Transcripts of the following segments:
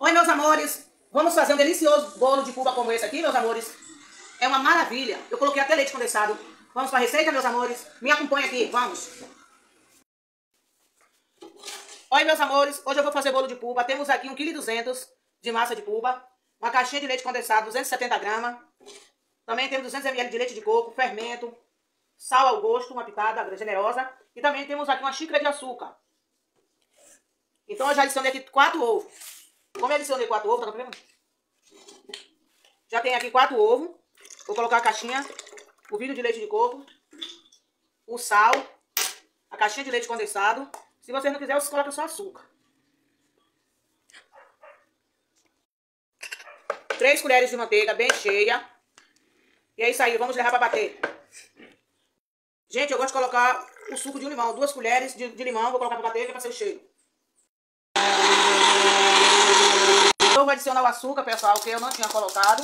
Oi, meus amores. Vamos fazer um delicioso bolo de puba como esse aqui, meus amores. É uma maravilha. Eu coloquei até leite condensado. Vamos para a receita, meus amores? Me acompanha aqui, vamos. Oi, meus amores. Hoje eu vou fazer bolo de puba. Temos aqui 1,2 kg de massa de puba. Uma caixinha de leite condensado, 270 gramas. Também temos 200 ml de leite de coco, fermento, sal ao gosto, uma pitada generosa. E também temos aqui uma xícara de açúcar. Então eu já adicionei aqui 4 ovos. Como eu adicionei 4 ovos, tá vendo? Já tem aqui 4 ovos. Vou colocar a caixinha, o vidro de leite de coco, o sal, a caixinha de leite condensado. Se você não quiser, você coloca só açúcar. 3 colheres de manteiga bem cheia. E é isso aí, vamos levar para bater. Gente, eu gosto de colocar o suco de um limão. Duas colheres de, de limão, vou colocar para bater, que é para ser o cheiro. Eu vou adicionar o açúcar, pessoal, que eu não tinha colocado.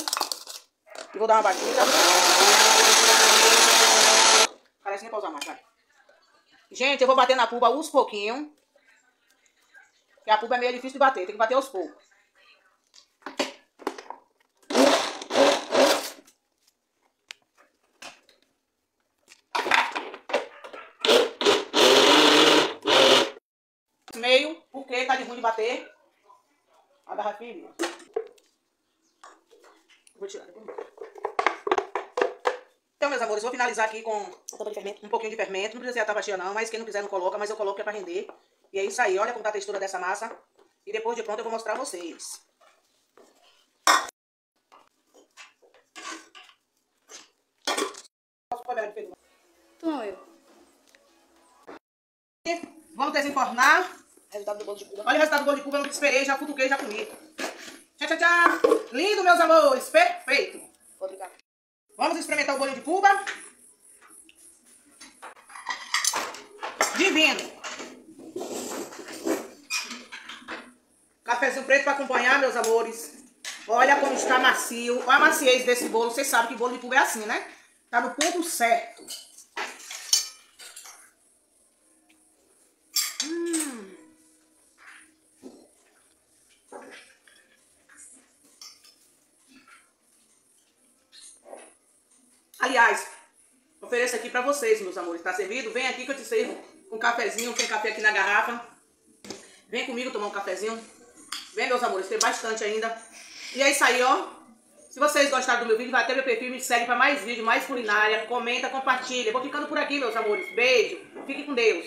E vou dar uma batida. Parece nem pra usar mais, vai. Gente, eu vou bater na puba uns pouquinhos. Porque a puba é meio difícil de bater, tem que bater aos poucos. Meio, porque tá de ruim de bater. A garrafinha. Vou tirar Então, meus amores, vou finalizar aqui com um pouquinho de fermento. Não precisa ser a não, mas quem não quiser não coloca, mas eu coloco é pra render. E é isso aí, olha como tá a textura dessa massa. E depois de pronto eu vou mostrar a vocês. Eu. Vamos desenfornar. Resultado do bolo de cuba. Olha o resultado do bolo de cuba, eu não esperei, já futuquei, já comi. Tchau, tchau, tchau. Lindo, meus amores. Perfeito. Vamos experimentar o bolinho de cuba. Divino. Cafézinho preto para acompanhar, meus amores. Olha como está macio. Olha a maciez desse bolo. Vocês sabem que bolo de cuba é assim, né? Tá no ponto certo. Aliás, ofereço aqui pra vocês, meus amores. Tá servido? Vem aqui que eu te sirvo um cafezinho. Tem café aqui na garrafa. Vem comigo tomar um cafezinho. Vem, meus amores. Tem bastante ainda. E é isso aí, ó. Se vocês gostaram do meu vídeo, vai até meu perfil, me segue para mais vídeos, mais culinária. Comenta, compartilha. Vou ficando por aqui, meus amores. Beijo. Fique com Deus.